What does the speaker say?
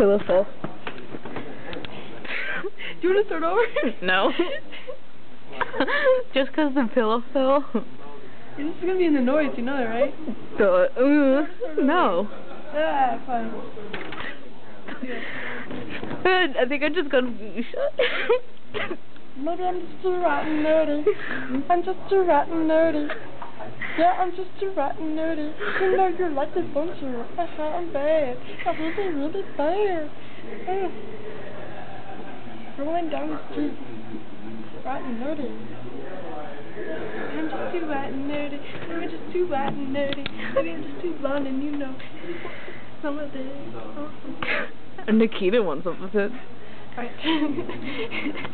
Pillow fell. Do you want to start over? No. Just 'cause the pillow fell. This is gonna be in the noise, you know that, right? So, uh, no. Ah, fine. I think I just got shut. Maybe I'm just too rotten nerdy. I'm just too rotten nerdy. Yeah, I'm just too rotten nerdy. You know you're like this, don't you? Uh-huh, I'm bad. I'm really, really bad. Uh, rolling down the street. Rotten nerdy. I'm just too rotten nerdy. I'm just too rotten nerdy. Maybe I'm just too blonde and you know some of this. Uh-huh. Nikita wants something to say. Right.